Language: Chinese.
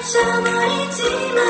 잊어버리지마